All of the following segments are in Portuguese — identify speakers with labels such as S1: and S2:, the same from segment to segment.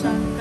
S1: sun.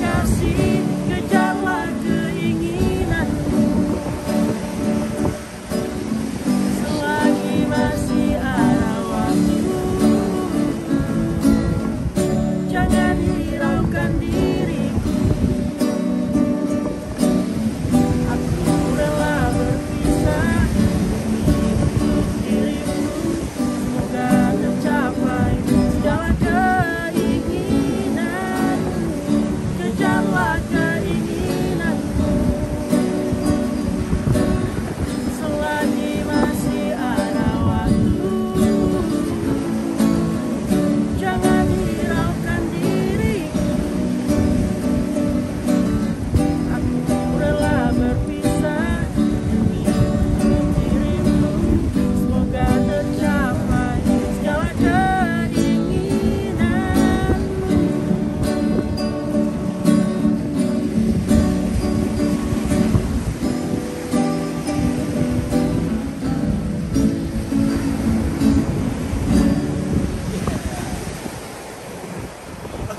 S1: casinha.